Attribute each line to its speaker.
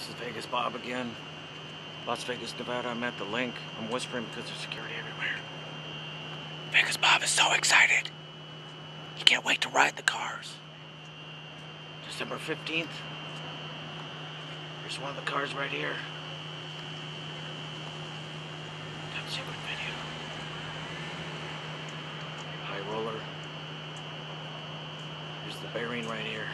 Speaker 1: This is Vegas Bob again. Las Vegas, Nevada. I'm at the LINQ. I'm whispering because there's security everywhere. Vegas Bob is so excited. He can't wait to ride the cars. December 15th. Here's one of the cars right here. Top secret video. High roller. Here's the bearing right here.